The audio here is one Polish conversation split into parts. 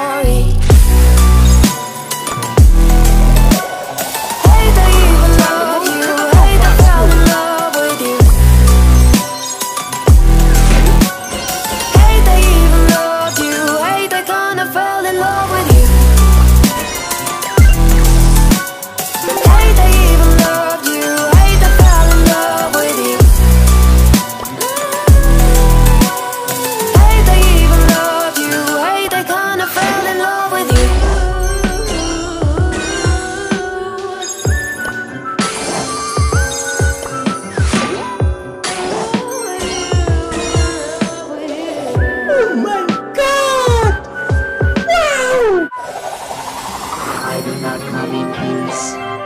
sorry. Peace.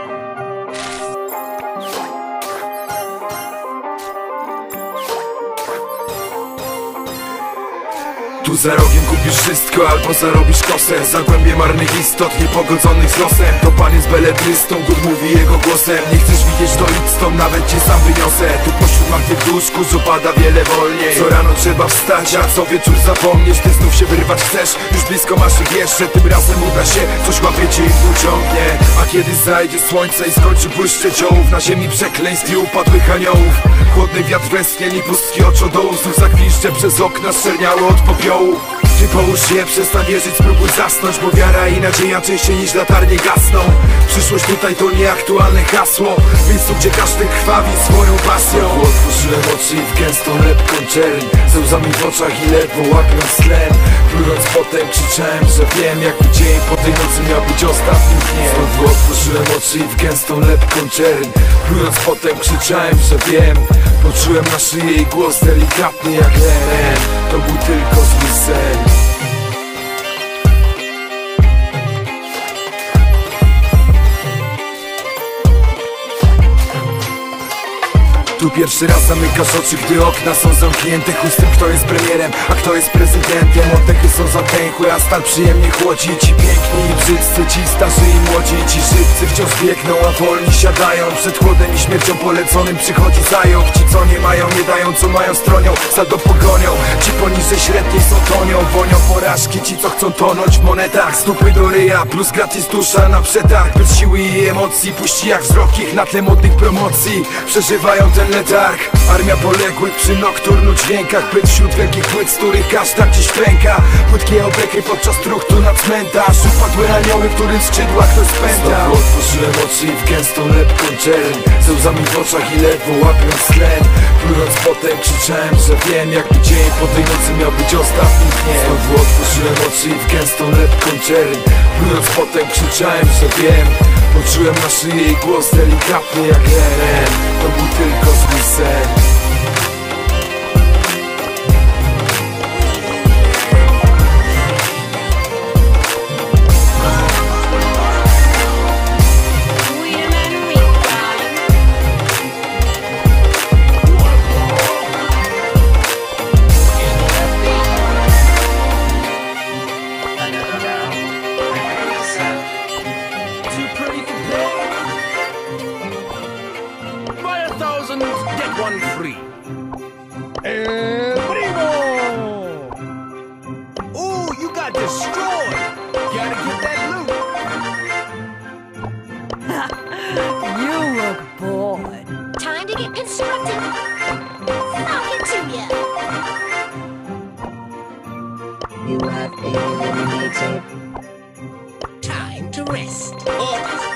Za rogiem kupisz wszystko albo zarobisz kosę. Zagłębie marnych istot niepogodzonych z losem. To pan jest beletrystą, Good mówi jego głosem. Nie chcesz widzieć to idź stąd, nawet cię sam wyniosę. Tu pośród martwych dusz kurz opada wiele wolniej. Co rano trzeba wstać, a co wieczór zapomnieć Ty znów się wyrwać chcesz, już blisko masz ich jeszcze Tym razem uda się, coś łapie cię i uciągnie A kiedy zajdzie słońce i skończy błyszczeć ołów Na ziemi przekleństw i upadłych aniołów. Chłodny wiatr westchnie i oczodołów Znów zagwiszcze przez okna szczerniały od Oh. Ty połóż się, przestań wierzyć, spróbuj zasnąć Bo wiara i nadzieja częściej niż latarnie gasną. Przyszłość tutaj to nieaktualne hasło Więc tu gdzie każdy krwawi swoją pasją. Otworzyłem oczy i w gęstą lepką czerń Ze łzami w oczach i ledwo łapiąc tlen. Plując potem krzyczałem, że wiem Jakby dzień po tej nocy miał być ostatnim dniem. Znowu otworzyłem oczy i w gęstą lepką czerń Plując potem krzyczałem, że wiem. Poczułem na szyję jej głos delikatny jak len To był tylko zły sen Tu pierwszy raz zamykasz oczy, gdy okna są zamknięte. Chuj z tym, kto jest premierem, a kto jest prezydentem. Oddechy są zatęchłe, a stal przyjemnie chłodzi. Ci piękni i brzydcy, ci starzy i młodzi. Ci szybcy wciąż biegną, a wolni siadają. Przed chłodem i śmiercią poleconym przychodzi zając Ci co nie mają, nie dają, co mają stronią Za do pogonią, ci poniżej średniej są tonią Wonią porażki, ci co chcą tonąć w monetach Stupy do ryja, plus gratis dusza na przetarg Bez siły i emocji, puści jak wzrok ich na tle modnych promocji. Przeżywają ten letarg Armia poległych przy nokturnu dźwiękach. Byt wśród wielkich płyt, z których każda gdzieś pęka. Płytkie oddechy podczas truchtu na cmentarz Upadłe anioły, którym w skrzydłach ktoś spętał Otworzyłem oczy i w gęstą lepką czerń Ze łzami w oczach i ledwo łapiąc tlen. Plując potem krzyczałem, że wiem Jakby dzień po tej nocy miał być ostatnim dniem. Znowu otworzyłem oczy i w gęstą lepką czerń Plując potem krzyczałem, że wiem Poczułem na szyi jej głos delikatny jak len To był tylko zły sen thousand, get one free. El Primo! Ooh, you got destroyed. Gotta get that loot. You look bored. Time to get constructive. Knock it to ya. You have been eliminated. Time to rest. Orders